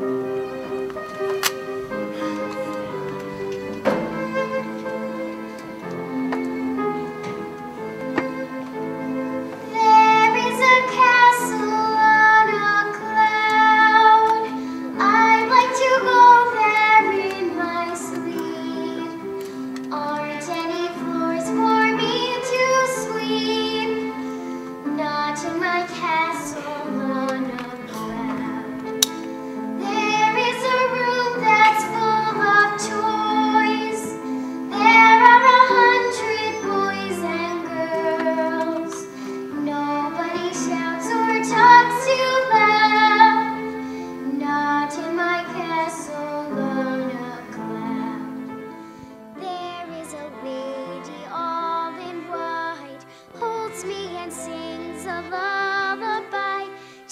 There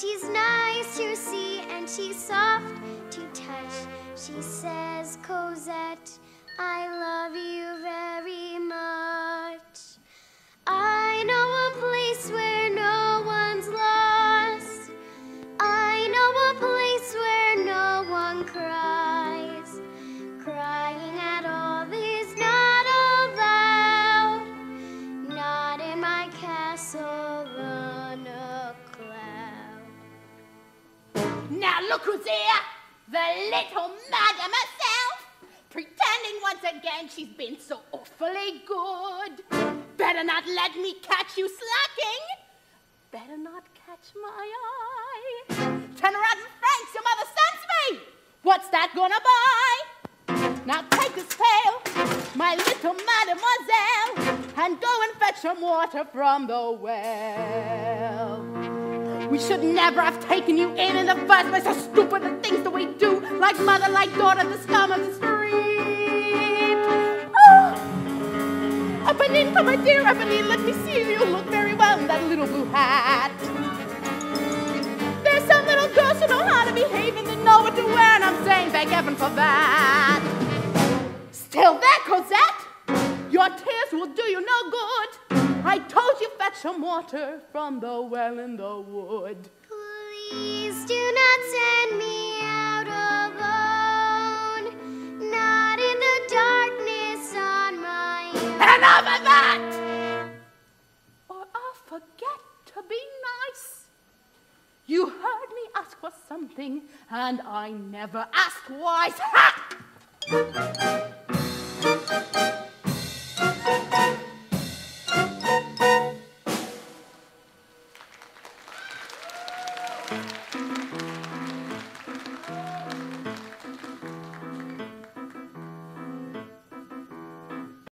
She's nice to see and she's soft to touch. She says, Cosette, I love you very Now look who's here! The little madam herself! Pretending once again she's been so awfully good. Better not let me catch you slacking. Better not catch my eye. Ten rotten francs your mother sends me! What's that gonna buy? Now take this pail, my little mademoiselle, and go and fetch some water from the well. We should never have taken you in in the first place. So stupid the things that we do, like mother, like daughter, the scum of the street. Oh. Up and come my dear Eponine, let me see you. You look very well in that little blue hat. There's some little girls who know how to behave and they know what to wear, and I'm saying thank heaven for that. Still there, Cosette. Your tears will do you no good. I told you some water from the well in the wood. Please do not send me out alone. Not in the darkness on my own. Enough of that! Or I'll forget to be nice. You heard me ask for something, and I never asked twice. Ha!